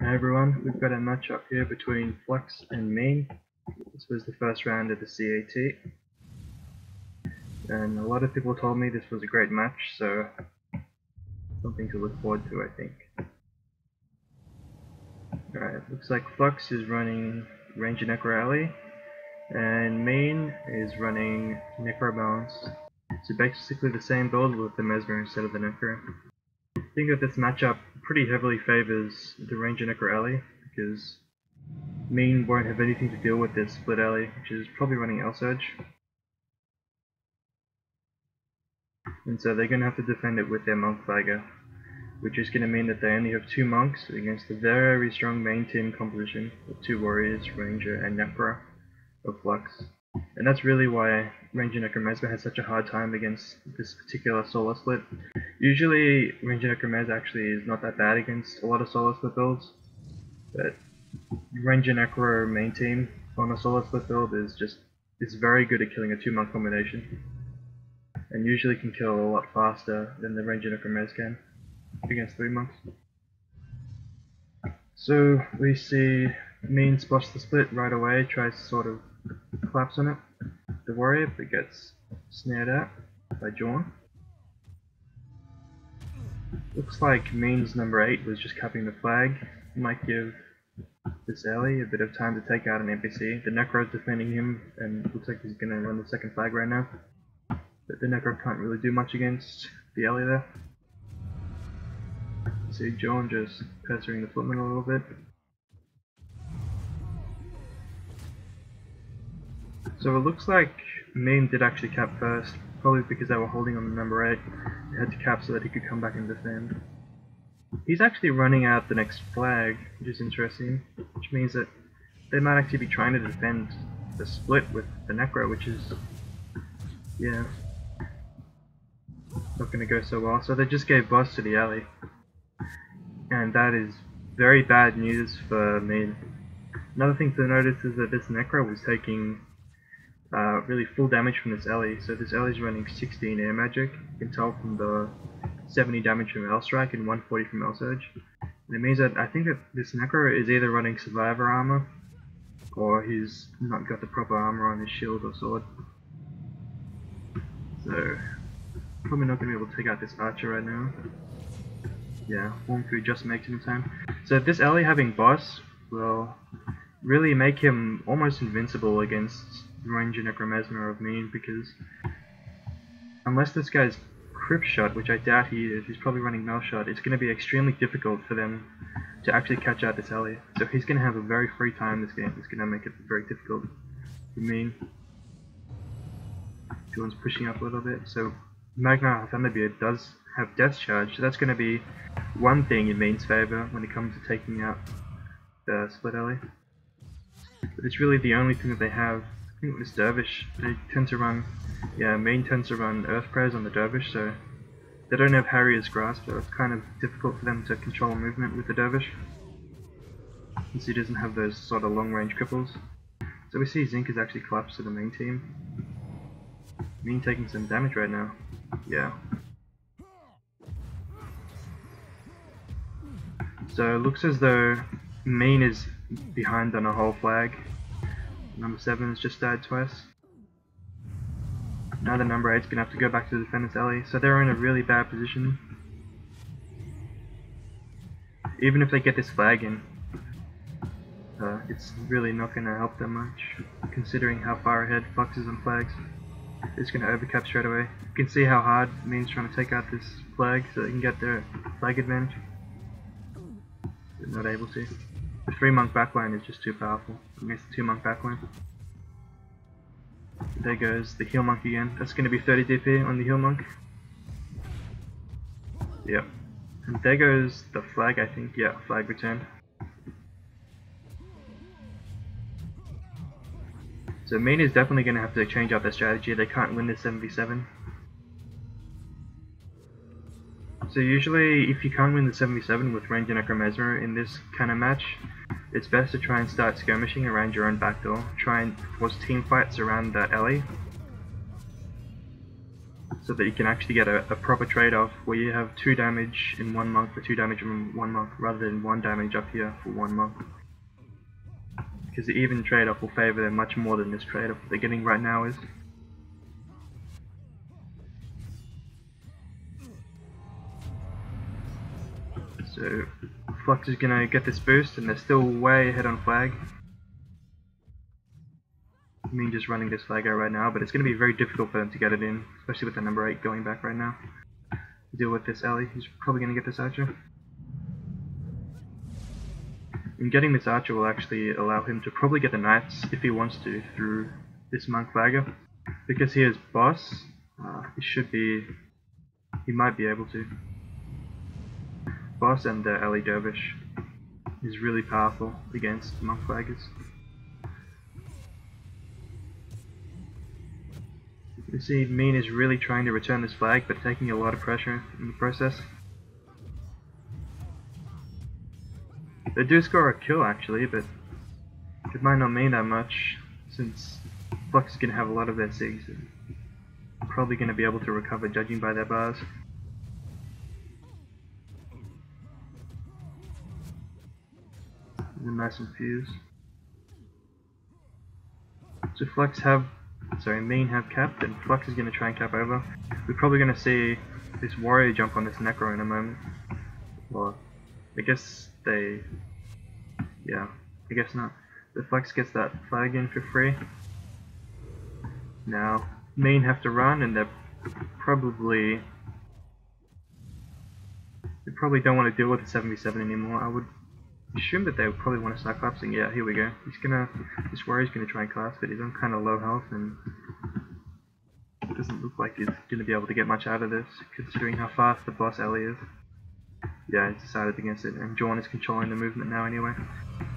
Hey everyone, we've got a match up here between Flux and Mean. This was the first round of the CAT. And a lot of people told me this was a great match, so something to look forward to I think. Alright, looks like Flux is running Ranger Necro Ellie, and Mean is running Necro Balance. So basically the same build with the Mesmer instead of the Necro. I think of this matchup pretty heavily favors the Ranger Necro Ellie, because Mean won't have anything to deal with this split Ellie, which is probably running L Surge. And so they're going to have to defend it with their Monk Flagger, which is going to mean that they only have two Monks against a very strong main team composition of two Warriors, Ranger, and Necro of Flux. And that's really why Ranger Necromesmer has such a hard time against this particular solo split. Usually Ranger Necromesmer actually is not that bad against a lot of solo split builds, but Ranger Necro main team on a solo split build is just is very good at killing a two monk combination. And usually can kill a lot faster than the Ranger Necromez can against three monks. So we see Mean spots the split right away, tries to sort of collapse on it. The warrior but gets snared out by Jawn. Looks like Mean's number 8 was just capping the flag. Might give this Ellie a bit of time to take out an NPC. The Necro's defending him and looks like he's gonna run the second flag right now. But the Necro can't really do much against the Ellie there. see Jawn just pestering the footman a little bit. So it looks like Mean did actually cap first, probably because they were holding on the number 8. They had to cap so that he could come back and defend. He's actually running out the next flag, which is interesting, which means that they might actually be trying to defend the split with the Necro, which is, yeah, not going to go so well. So they just gave boss to the Ellie, and that is very bad news for Mean. Another thing to notice is that this Necro was taking uh, really full damage from this Ellie. So this Ellie's running 16 air magic. You can tell from the 70 damage from L Strike and 140 from L Surge. And it means that I think that this Necro is either running Survivor armor or he's not got the proper armor on his shield or sword. So probably not going to be able to take out this Archer right now. Yeah, Warm Food just makes it in time. So this Ellie having boss will really make him almost invincible against Ranger Necromesmer of Mean because unless this guy's Crypt Shot, which I doubt he is, he's probably running Mel Shot, it's going to be extremely difficult for them to actually catch out this Ellie. So he's going to have a very free time this game. It's going to make it very difficult for Mean. Jawn's pushing up a little bit. So Magna Thunderbeard does have Death Charge, so that's going to be one thing in Mean's favor when it comes to taking out the Split Ellie. But it's really the only thing that they have I think this Dervish, they tend to run, yeah, Mean tends to run Earth Prayers on the Dervish, so they don't have Harrier's Grasp, so it's kind of difficult for them to control movement with the Dervish. Since he doesn't have those sort of long range cripples. So we see Zinc has actually collapsed to the main team. Mean taking some damage right now. Yeah. So it looks as though Mean is behind on a whole flag Number 7 has just died twice. Now the number 8's gonna have to go back to the defender's alley, so they're in a really bad position. Even if they get this flag in, uh, it's really not gonna help them much, considering how far ahead Flux is on flags. It's gonna overcap straight away. You can see how hard Mean's trying to take out this flag so they can get their flag advantage. They're not able to. The three monk backline is just too powerful against the two monk backline. There goes the heal monk again. That's going to be 30 DP on the heal monk. Yep. And there goes the flag, I think. Yeah, flag returned. So Mean is definitely going to have to change up their strategy. They can't win this 7v7. So usually, if you can't win the 77 with Ranger Necromesmer in this kind of match, it's best to try and start skirmishing around your own back door. Try and force team fights around that alley. so that you can actually get a, a proper trade-off where you have two damage in one monk for two damage in one monk rather than one damage up here for one monk. Because the even trade-off will favour them much more than this trade-off they're getting right now is. So Flux is gonna get this boost and they're still way ahead on flag. I mean just running this flag out right now, but it's gonna be very difficult for them to get it in, especially with the number 8 going back right now. Deal with this Ellie, he's probably gonna get this archer. And getting this archer will actually allow him to probably get the knights, if he wants to, through this monk flagger. Because he is boss, uh, he should be, he might be able to boss and uh, Ali Dervish is really powerful against monk flaggers. You see, Mean is really trying to return this flag, but taking a lot of pressure in the process. They do score a kill actually, but it might not mean that much, since Flux is going to have a lot of their SIGs, and probably going to be able to recover judging by their bars. A nice infuse. So Flux have, sorry, Mean have capped, and Flux is going to try and cap over. We're probably going to see this warrior jump on this Necro in a moment. Well, I guess they, yeah, I guess not. The Flux gets that flag in for free. Now, Mean have to run, and they're probably, they probably don't want to deal with the 77 anymore. I would assume that they would probably want to start collapsing. Yeah, here we go. He's gonna, this warrior's gonna try and collapse, but he's on kind of low health and it doesn't look like he's gonna be able to get much out of this, considering how fast the boss Ellie is. Yeah, he's decided against it, and John is controlling the movement now anyway.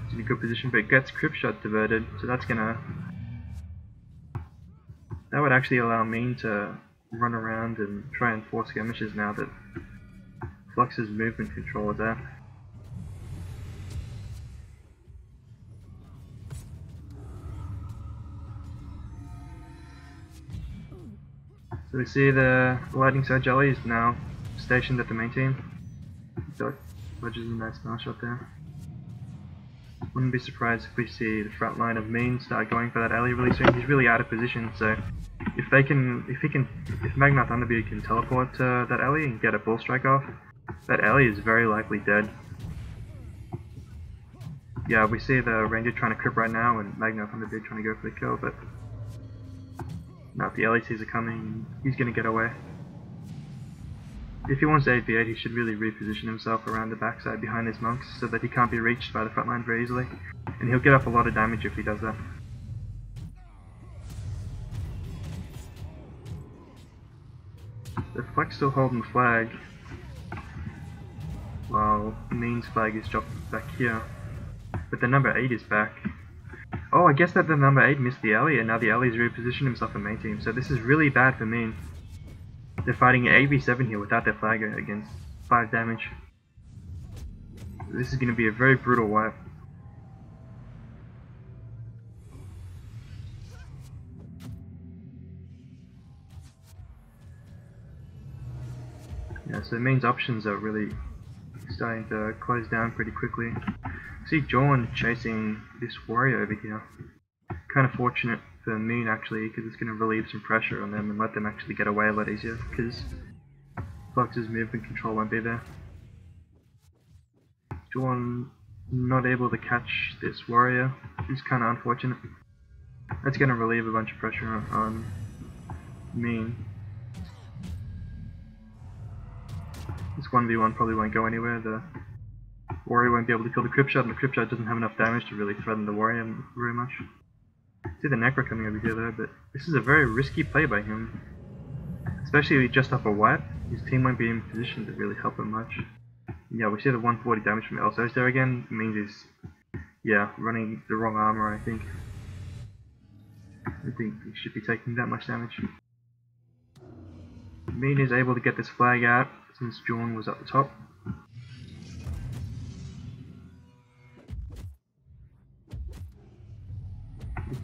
He's in a good position, but gets Crypt Shot diverted, so that's gonna... That would actually allow Mean to run around and try and force skirmishes now that Flux's movement control is there. So we see the Lightning Surge Ellie is now stationed at the main team. Dodges a nice smile shot there. Wouldn't be surprised if we see the front line of Mean start going for that Ellie really soon. He's really out of position, so if they can, if he can, if Magnar Thunderbeard can teleport to that Ellie and get a bull strike off, that Ellie is very likely dead. Yeah, we see the Ranger trying to crip right now and Magnar Thunderbeard trying to go for the kill, but if the LECs are coming, he's going to get away. If he wants to 8v8, he should really reposition himself around the backside behind his monks so that he can't be reached by the front line very easily. And he'll get off a lot of damage if he does that. The Flux still holding the flag, while Mean's flag is dropped back here. But the number 8 is back, Oh, I guess that the number 8 missed the Ellie, and now the Ellie's repositioned himself in main team, so this is really bad for me. They're fighting an 8v7 here without their flagger against 5 damage. This is going to be a very brutal wipe. Yeah, so Mean's options are really starting to close down pretty quickly see John chasing this warrior over here. Kind of fortunate for Mean actually, because it's going to relieve some pressure on them and let them actually get away a lot easier, because Flux's movement control won't be there. John not able to catch this warrior, is kind of unfortunate. That's going to relieve a bunch of pressure on Mean. This 1v1 probably won't go anywhere, the Warrior won't be able to kill the Crypt Shot, and the Crypt Shot doesn't have enough damage to really threaten the Warrior very much. See the Necro coming over here though, but this is a very risky play by him. Especially just off a wipe, his team won't be in position to really help him much. Yeah, we see the 140 damage from L Surge there again, means he's, yeah, running the wrong armor I think. I think he should be taking that much damage. Mean is able to get this flag out since Jorn was at the top.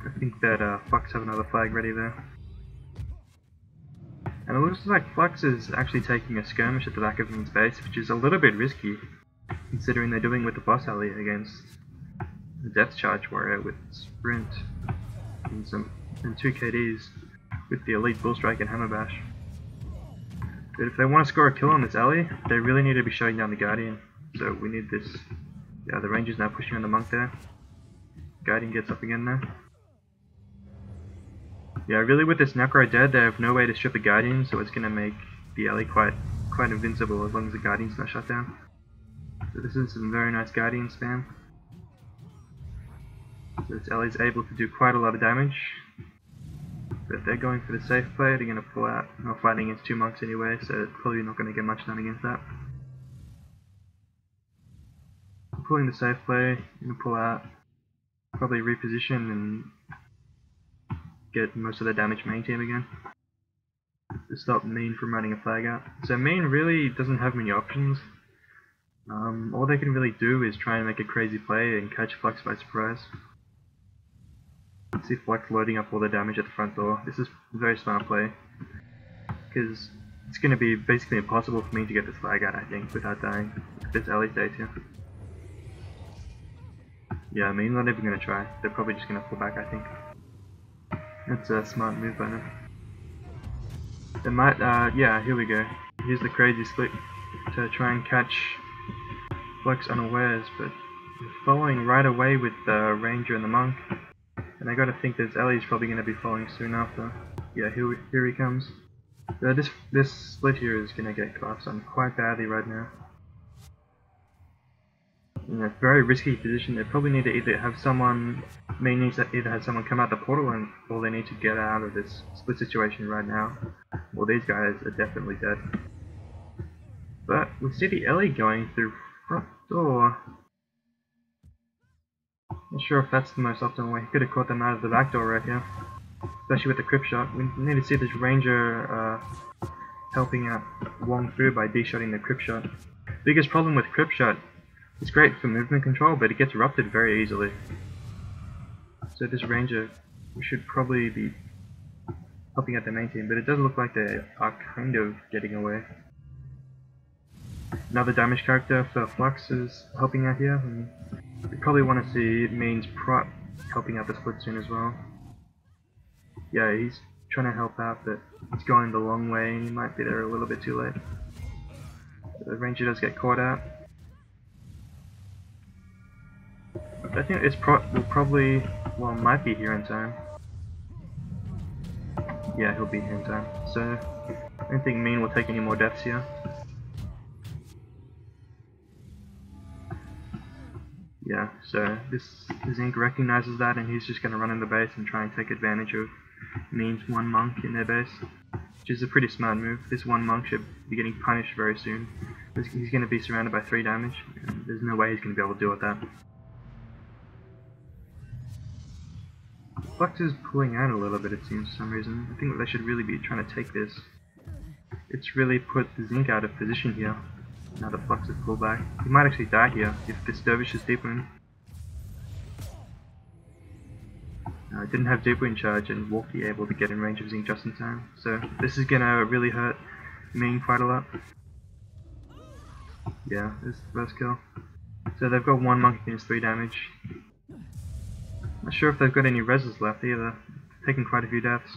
I think that uh, Flux have another flag ready there. And it looks like Flux is actually taking a skirmish at the back of Mean's base, which is a little bit risky, considering they're doing with the boss Ellie against the Death Charge warrior with Sprint and some and two KDs with the Elite Bull Strike and Hammer Bash. But if they want to score a kill on this Ellie, they really need to be shutting down the Guardian. So we need this. Yeah, the Ranger's now pushing on the Monk there. Guardian gets up again now. Yeah, really with this Necro dead, they have no way to strip the Guardian, so it's gonna make the Ellie quite quite invincible as long as the Guardian's not shut down. So this is some very nice Guardian spam. So this Ellie's able to do quite a lot of damage. But they're going for the safe play, they're gonna pull out. They're fighting against two monks anyway, so probably not gonna get much done against that. Pulling the safe play, gonna pull out, probably reposition and get most of the damage main team again. To stop Mean from running a flag out. So Mean really doesn't have many options. Um, all they can really do is try and make a crazy play and catch Flux by surprise. See Flux loading up all the damage at the front door. This is a very smart play. Because it's going to be basically impossible for me to get this flag out, I think, without dying. This Ellie stays here. Yeah, I mean, not even going to try. They're probably just going to pull back, I think. That's a smart move by them. They might, uh, yeah, here we go. Here's the crazy split to try and catch Flux unawares, but following right away with the Ranger and the Monk. And I gotta think this Ellie's probably gonna be following soon after. Yeah, here, here he comes. Uh, this this split here is gonna get collapsed on quite badly right now. In a very risky position, they probably need to either have someone, may need to either have someone come out the portal and, or they need to get out of this split situation right now. Well, these guys are definitely dead. But we see the Ellie going through front door. Not sure if that's the most optimal way. He could have caught them out of the back door right here. Especially with the crypt shot. We need to see this ranger uh, helping out Wong through by D-shotting the crypt shot. Biggest problem with crypt shot, it's great for movement control, but it gets erupted very easily. So this ranger, should probably be helping out the main team, but it does look like they are kind of getting away. Another damage character for Flux is helping out here. And we probably want to see Mean's prot helping out the split soon as well. Yeah, he's trying to help out, but he's going the long way and he might be there a little bit too late. The ranger does get caught out. I think it's pro will probably, well, might be here in time. Yeah, he'll be here in time. So, I don't think Mean will take any more deaths here. Yeah, so this Zinc recognizes that and he's just going to run in the base and try and take advantage of Mean's one monk in their base. Which is a pretty smart move. This one monk should be getting punished very soon. He's going to be surrounded by 3 damage, and there's no way he's going to be able to deal with that. Flux is pulling out a little bit it seems for some reason. I think they should really be trying to take this. It's really put the Zinc out of position here. Now the Flux is pulled back. He might actually die here if this Dervish is deep wound. I didn't have deep wound charge and Walkie able to get in range of Zinc just in time. So this is gonna really hurt Mean quite a lot. Yeah, this is the first kill. So they've got one monkey against 3 damage. Not sure if they've got any reses left either. Taking quite a few deaths.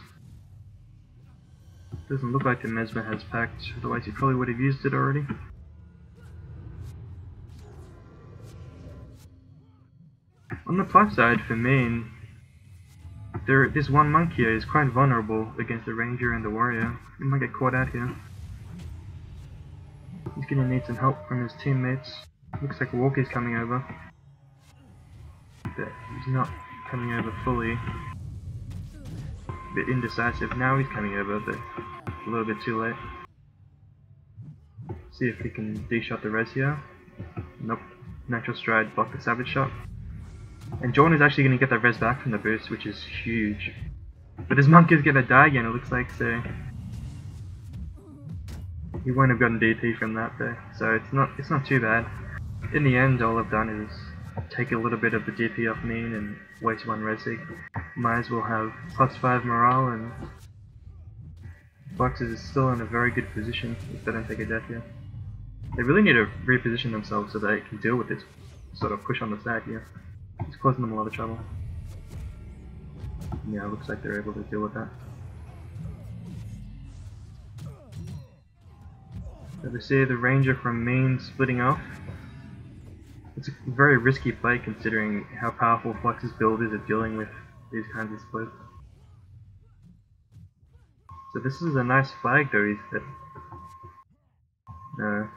Doesn't look like the Mesmer has packed, otherwise he probably would have used it already. On the plus side for Mean, there, this one monk here is quite vulnerable against the ranger and the warrior. He might get caught out here. He's gonna need some help from his teammates. Looks like Walker's coming over. But he's not coming over fully. A bit indecisive. Now he's coming over, but a little bit too late. See if he can D-shot the res here. Nope. Natural stride block the savage shot. And Jordan is actually going to get that res back from the boost, which is huge. But his monk is going to die again, it looks like, so... He won't have gotten DP from that though, so it's not it's not too bad. In the end, all I've done is take a little bit of the DP off me and waste one resig. Might as well have plus 5 morale and Flux is still in a very good position if they don't take a death here. They really need to reposition themselves so they can deal with this sort of push on the side here. It's causing them a lot of trouble. Yeah, it looks like they're able to deal with that. So we see the ranger from Mean splitting off. It's a very risky play considering how powerful Flux's build is at dealing with these kinds of splits. So this is a nice flag though, he's that no,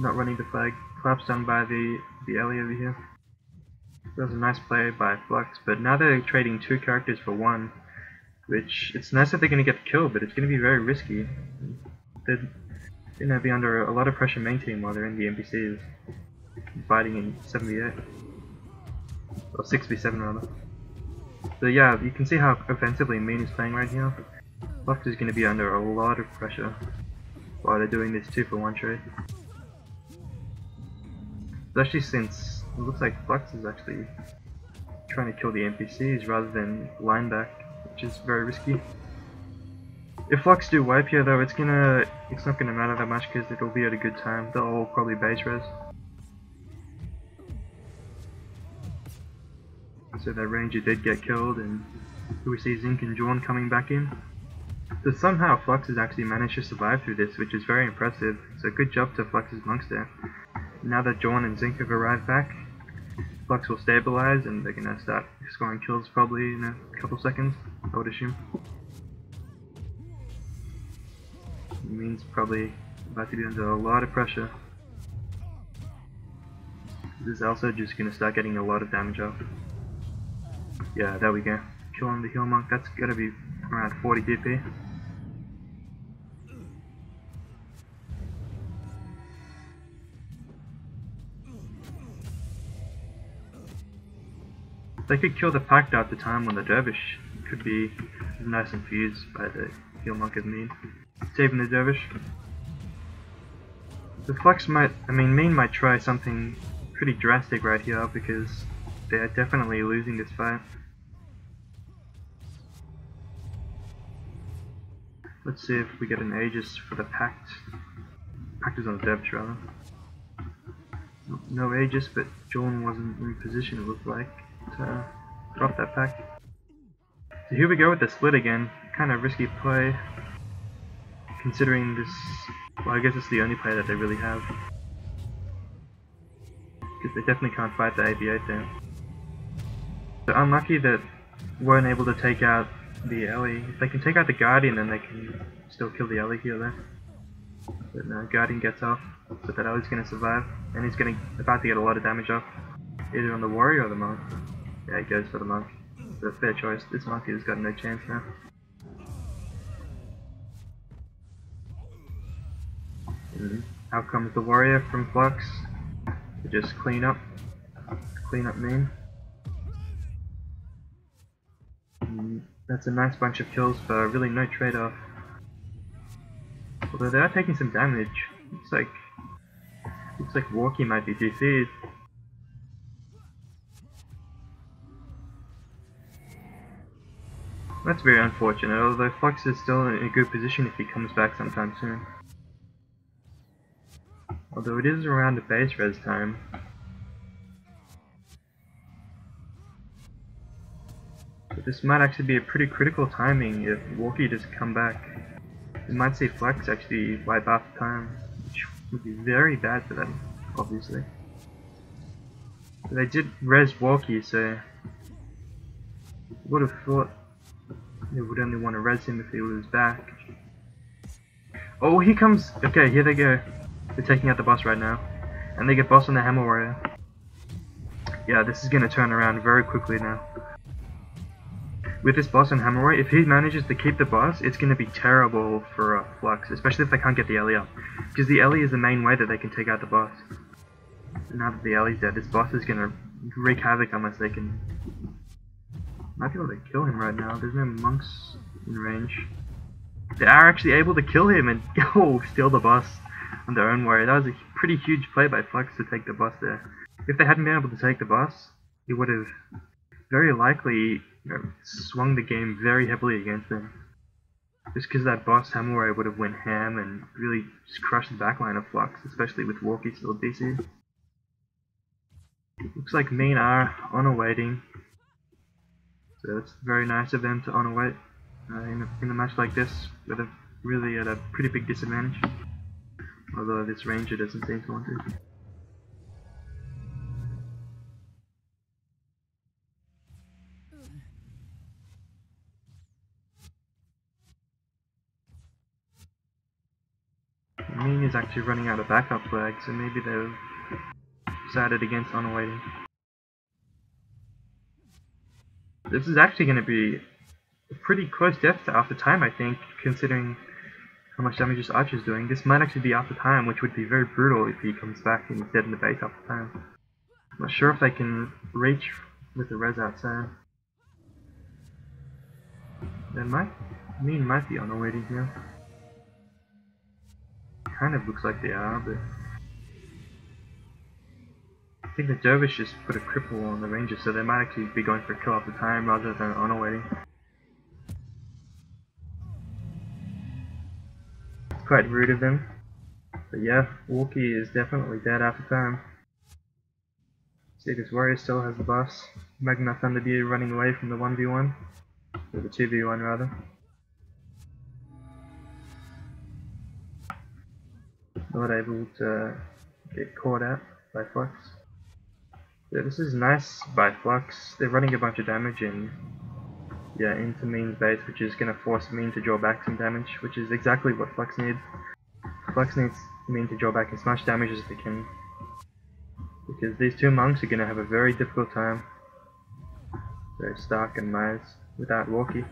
not running the flag. Collapse done by the, the Ellie over here. That was a nice play by Flux, but now they're trading two characters for one, which it's nice that they're going to get killed, but it's going to be very risky. They're going to be under a lot of pressure main team while they're in the NPCs, fighting in 7v8, or 6v7 rather. So yeah, you can see how offensively Mean is playing right here. Flux is going to be under a lot of pressure while they're doing this 2 for 1 trade. Especially since it looks like Flux is actually trying to kill the NPCs rather than line back, which is very risky. If Flux do wipe here though, it's gonna it's not gonna matter that much because it'll be at a good time. They'll all probably base res. So that ranger did get killed and we see Zinc and Jawn coming back in. So somehow Flux has actually managed to survive through this, which is very impressive. So good job to Flux's monks there. Now that Jawn and Zinc have arrived back, Flux will stabilize and they're gonna start scoring kills probably in a couple seconds, I would assume. Means probably about to be under a lot of pressure. This is also just gonna start getting a lot of damage off. Yeah, there we go. Killing the heal monk, that's gotta be around 40 DP. They could kill the Pact at the time when the Dervish could be nice and fused by the heal monk of Mean. Saving the Dervish. The Flux might, I mean Mean might try something pretty drastic right here because they're definitely losing this fight. Let's see if we get an Aegis for the Pact. Pact is on the Dervish rather. No Aegis, but Jawn wasn't in position it looked like to drop that Pact. So here we go with the split again. Kind of risky play, considering this. Well, I guess it's the only play that they really have. Because they definitely can't fight the AV8 there. So unlucky that weren't able to take out the Ellie. If they can take out the Guardian, then they can still kill the here. There. But no, Guardian gets off, but that Ellie's going to survive, and he's going to about to get a lot of damage off, either on the warrior or the monk. Yeah, he goes for the monk. A fair choice. This monk has got no chance now. And out comes the warrior from Flux to just clean up, clean up Mean. That's a nice bunch of kills for really no trade-off. Although they are taking some damage. Looks like looks like Walkie might be DC'd. That's very unfortunate, although Flux is still in a good position if he comes back sometime soon. Although it is around the base res time. This might actually be a pretty critical timing if Walkie doesn't come back. We might see Flux actually wipe off time, which would be very bad for them, obviously. But they did res Walkie, so would have thought they would only want to res him if he was back. Oh, here comes... Okay, here they go. They're taking out the boss right now. And they get boss on the Hammer Warrior. Yeah, this is going to turn around very quickly now. With this boss on Hammer if he manages to keep the boss, it's going to be terrible for uh, Flux, especially if they can't get the Ellie up. Because the Ellie is the main way that they can take out the boss. now that the Ellie's dead, this boss is going to wreak havoc unless they can might be able to kill him right now. There's no monks in range. They are actually able to kill him and oh, steal the boss on their own warrior. That was a pretty huge play by Flux to take the boss there. If they hadn't been able to take the boss, he would have very likely know, swung the game very heavily against them. Just because that boss Samurai would have went ham and really just crushed the backline of Flux, especially with Walkie still DC. Looks like Mean are on a waiting. So it's very nice of them to honor wait uh, in, a, in a match like this, with a really at a pretty big disadvantage. Although this ranger doesn't seem to want to. Actually running out of backup flags, so maybe they've decided against unawaiting. This is actually going to be a pretty close death to after time, I think, considering how much damage this archer is doing. This might actually be after time, which would be very brutal if he comes back and is dead in the base after time. I'm not sure if they can reach with the res outside. They might, mean might be unawaiting here. Kind of looks like they are, but I think the Dervish just put a cripple on the Ranger, so they might actually be going for a kill off the time rather than honor waiting. It's quite rude of them. But yeah, Walkie is definitely dead after time. See, this warrior still has the boss. Magna Thunderbeard running away from the 1v1. Or the 2v1 rather. Not able to get caught out by Flux. Yeah, this is nice by Flux. They're running a bunch of damage in yeah, into Mean's base, which is going to force Mean to draw back some damage, which is exactly what Flux needs. Flux needs Mean to draw back as much damage as they can. Because these two monks are going to have a very difficult time. Very Stark and Miles without Walkie.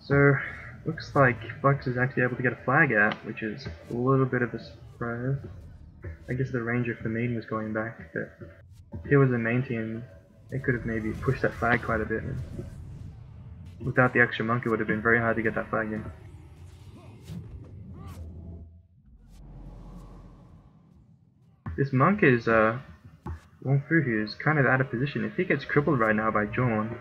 So, looks like Flux is actually able to get a flag out, which is a little bit of a surprise. I guess the ranger for Mean was going back, but if he was a main team, they could have maybe pushed that flag quite a bit. Without the extra monk, it would have been very hard to get that flag in. This monk is, uh, Wong Fu here is kind of out of position. If he gets crippled right now by Jawn,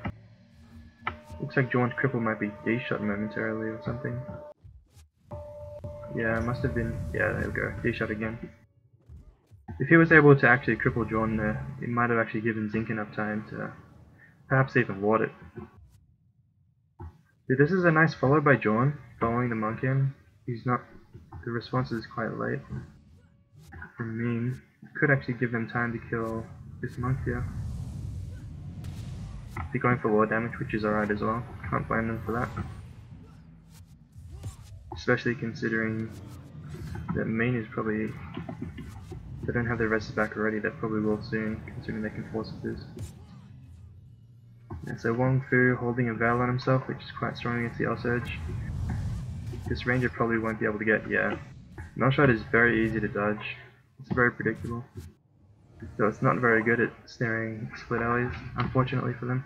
looks like Jawn's cripple might be D-shot momentarily or something. Yeah, must have been, yeah, there we go, D-shot again. If he was able to actually cripple Jawn there, uh, it might have actually given Zink enough time to perhaps even ward it. this is a nice follow by Jawn, following the monk in. He's not, the response is quite late from Mean. Could actually give them time to kill this monk here. They're going for war damage, which is alright as well. Can't blame them for that. Especially considering that Mean is probably they don't have their rests back already, they probably will soon, considering they can force this. And so Wong Fu holding a Veil on himself, which is quite strong against the L Surge. This ranger probably won't be able to get, yeah. Maelstrom is very easy to dodge. It's very predictable. So it's not very good at steering split Ellies, unfortunately for them.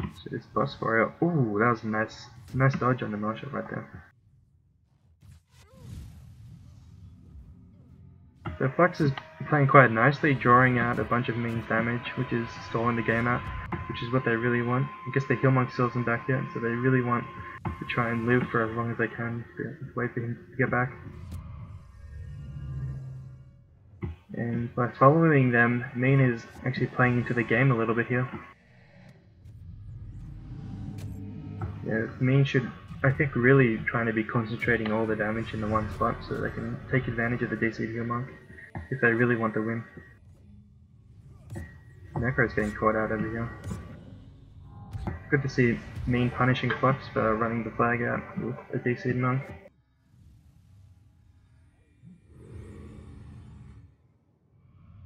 So this boss warrior, ooh, that was a nice, nice dodge on the motion right there. So Flux is playing quite nicely, drawing out a bunch of means damage, which is stalling the game out, which is what they really want. I guess the heal monk still isn't back yet, so they really want to try and live for as long as they can, wait for him to get back. And by following them, Mean is actually playing into the game a little bit here. Yeah, Mean should, I think, really trying to be concentrating all the damage in the one spot so they can take advantage of the DC heal monk if they really want the win. Necro's getting caught out over here. Good to see Mean punishing Flux for running the flag out with a DC monk.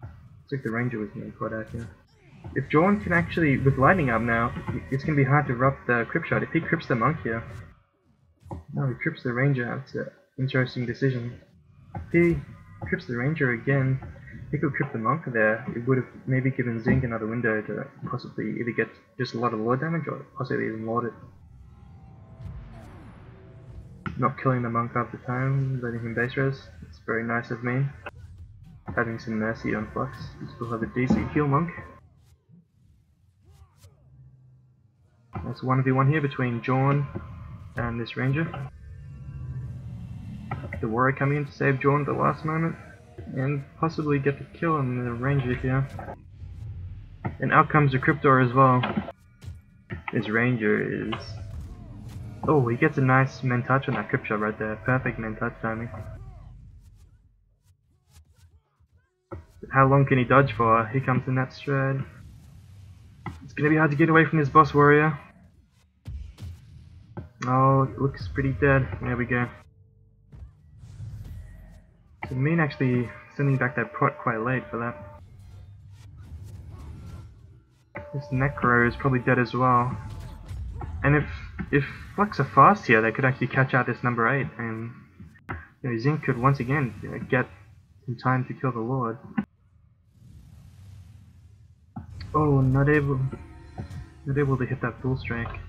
Looks like the ranger was getting caught out here. If Jawn can actually, with lightning up now, it's going to be hard to rough the crypt shot. If he crypts the monk here, no, he crypts the ranger. It's an interesting decision. If he crypts the ranger again, he could crypt the monk there. It would have maybe given Zink another window to possibly either get just a lot of lord damage or possibly even lord it. not killing the monk after time, letting him base res. It's very nice of me. Having some mercy on Flux. We still have a decent heal monk. That's 1v1 here between Jorn and this ranger. The warrior coming in to save Jorn at the last moment and possibly get the kill on the ranger here. And out comes the Cryptor as well. This ranger is... Oh, he gets a nice men touch on that Crypt shot right there. Perfect men touch timing. How long can he dodge for? He comes in that stride. It's gonna be hard to get away from this boss warrior. Oh, it looks pretty dead. There we go. So Mean actually sending back that prot quite late for that. This Necro is probably dead as well. And if if Flux are fast here, they could actually catch out this number 8 and you know, Zinc could once again you know, get some time to kill the Lord. Oh, not able, not able to hit that full strike.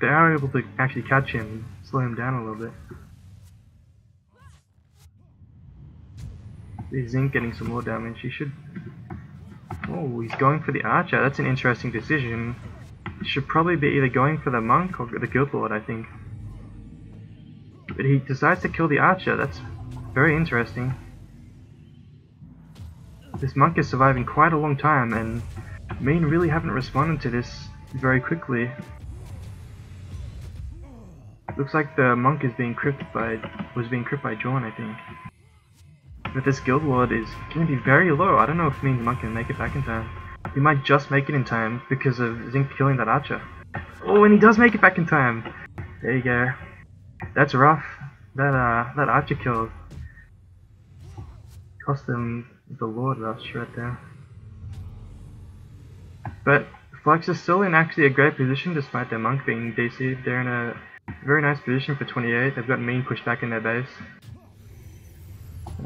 They are able to actually catch him, slow him down a little bit. Is Zinc getting some more damage? He should. Oh, he's going for the archer. That's an interesting decision. He should probably be either going for the monk or the guild lord, I think. But he decides to kill the archer. That's very interesting. This monk is surviving quite a long time, and Mean really haven't responded to this very quickly. Looks like the monk is being crypted by was being crypted by Jorn, I think. But this guild Ward is going to be very low. I don't know if Mean Monk can make it back in time. He might just make it in time because of Zinc killing that archer. Oh, and he does make it back in time. There you go. That's rough. That uh, that archer kill cost him the Lord Rush right there. But Flux is still in actually a great position despite their monk being DC'd. They're in a very nice position for 28. They've got Mean pushed back in their base.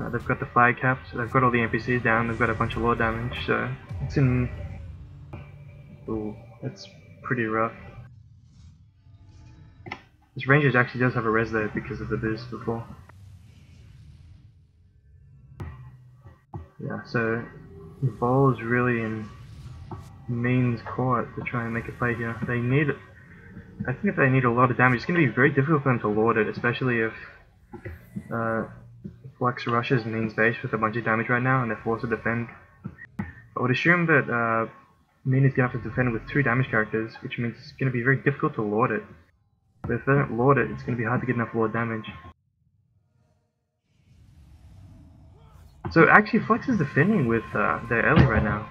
Uh, they've got the flag caps, they've got all the NPCs down, they've got a bunch of lore damage, so it's in... Ooh, that's pretty rough. This ranger actually does have a res though because of the boost before. Yeah, so the Ball is really in Mean's court to try and make a play here. They need, it I think if they need a lot of damage, it's going to be very difficult for them to lord it, especially if uh, Flux rushes main base with a bunch of damage right now and they're forced to defend. I would assume that uh, Mean is going to have to defend with two damage characters, which means it's going to be very difficult to lord it. But if they don't lord it, it's going to be hard to get enough lord damage. So actually Flux is defending with uh, their Ellie right now.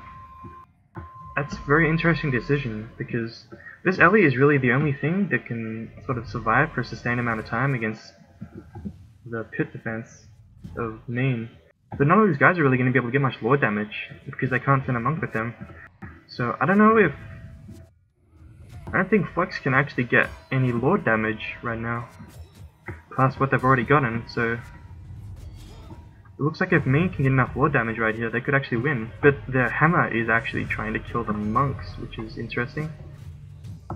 That's a very interesting decision, because this Ellie is really the only thing that can sort of survive for a sustained amount of time against the pit defense of Mean. But none of these guys are really going to be able to get much lord damage because they can't send a monk with them. So I don't know if... I don't think Flux can actually get any lord damage right now. Plus what they've already gotten, so... It looks like if Mean can get enough lord damage right here, they could actually win. But their hammer is actually trying to kill the monks, which is interesting.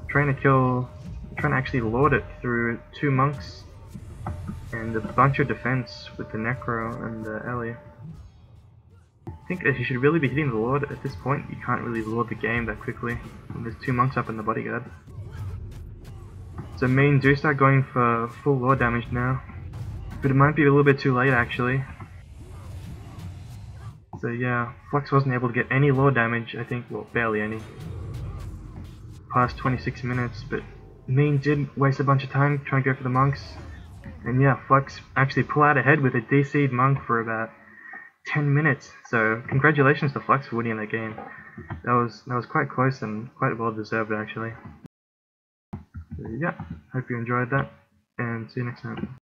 Trying to kill... Trying to actually lord it through two monks and a bunch of defense with the Necro and the Ellie. I think if you should really be hitting the Lord at this point, you can't really lord the game that quickly. And there's two monks up in the bodyguard. So Mean do start going for full Lord damage now. But it might be a little bit too late actually. So yeah, Flux wasn't able to get any Lord damage, I think, well barely any. Past 26 minutes, but Mean did waste a bunch of time trying to go for the monks. And yeah, Flux actually pull out ahead with a DC'd monk for about 10 minutes. So congratulations to Flux for winning that game. That was that was quite close and quite well deserved actually. So yeah, hope you enjoyed that and see you next time.